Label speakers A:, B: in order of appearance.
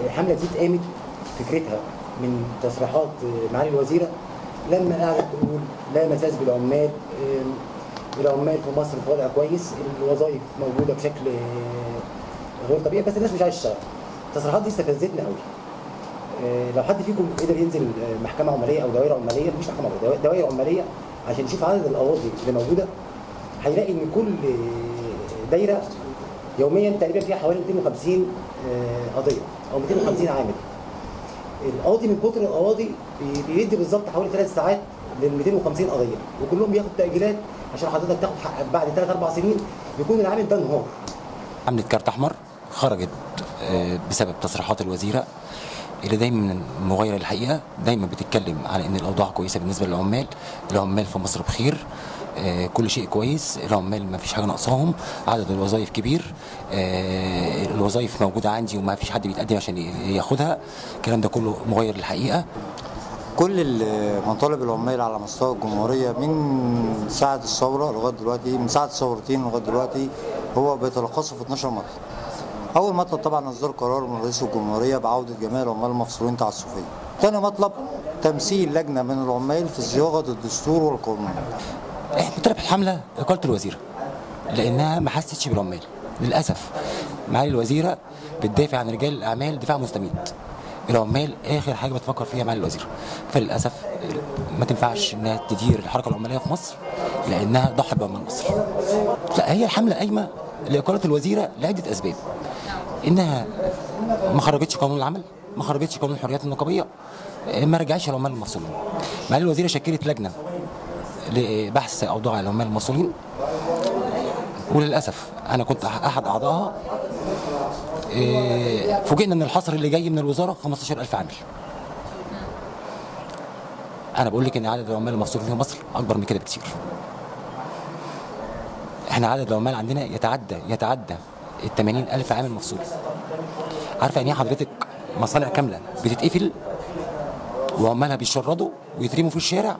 A: الحمله دي اتقامت فكرتها من تصريحات معالي الوزيرة لما قعدت تقول لا مساس بالعمال العمال في مصر في وضع كويس الوظائف موجودة بشكل آه، غير طبيعي بس الناس مش عايزه تشتغل. التصريحات دي استفزتنا قوي آه، لو حد فيكم قدر ينزل آه، محكمة عماليه أو دوائر عماليه مش دوا- دوائر عماليه عشان يشوف عدد القواضي اللي موجودة هيلاقي إن كل دايرة يوميا تقريبا فيها حوالي 250 آه، قضية أو 250 عامل. القاضي من كتر القواضي بي- بيدي بالظبط حوالي ثلاث ساعات لل 250 قضية وكلهم بياخد تأجيلات عشان حضرتك تاخد حقك بعد ثلاث أربع سنين يكون العامل ده انهار.
B: حملة كارت أحمر خرجت آه، بسبب تصريحات الوزيرة اللي دايما مغايرة للحقيقة دايما بتتكلم على إن الأوضاع كويسة بالنسبة للعمال العمال في مصر بخير. كل شيء كويس العمال ما فيش حاجة ناقصاهم عدد الوظائف كبير آه، الوظائف موجودة عندي وما فيش حد بيتقدم عشان ياخدها الكلام ده كله مغاير للحقيقة
C: كل ال- مطالب العمال على مستوى الجمهورية من ساعة الثورة لغاية دلوقتي من ساعة الثورتين لغاية دلوقتي هو بيتلخصوا في 12 مطلب. أول مطلب طبعا إصدار قرار من رئيس الجمهورية بعودة جميع العمال المفصولين تعسفيا. تاني مطلب تمثيل لجنة من العمال في صياغة الدستور والقانون.
B: إحنا بنطلب الحمله اقاله الوزيرة لأنها ما حستش بالعمال للأسف. معالي الوزيرة بتدافع عن رجال الأعمال دفاع مستميت العمال آخر حاجة بتفكر فيها معالي الوزيرة. فللأسف ما تنفعش إنها تدير الحركة العمالية في مصر لأنها ضحت بعمال مصر. لا هي الحمله قايمة لإقالة الوزيرة لعدة أسباب. إنها ما خرجتش قانون العمل ما خرجتش قانون الحريات النقابية ما رجعش العمال المفصولين. معالي الوزيرة شكلت لجنة لبحث أوضاع العمال المصريين. وللأسف أنا كنت أحد أعضائها. إيه، فوجئنا إن الحصر اللي جاي من الوزارة 15000 عامل. أنا بقول لك إن عدد العمال المصريين في مصر أكبر من كده بكتير. إحنا عدد العمال عندنا يتعدى يتعدى ال 80000 عامل مفصول. عارفة يعني إيه حضرتك مصانع كاملة بتتقفل وعمالها بيشردوا ويترموا في الشارع